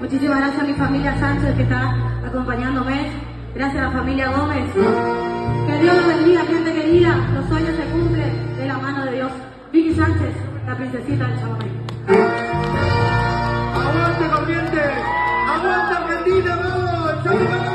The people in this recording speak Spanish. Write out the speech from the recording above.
Muchísimas gracias a mi familia Sánchez que está acompañándome. Gracias a la familia Gómez. Que Dios los bendiga, gente querida. Los sueños se cumplen de la mano de Dios. Vicky Sánchez, la princesita del chamamé. ¡Aguante, corriente! ¡Aguanta, Argentina! ¡Vamos!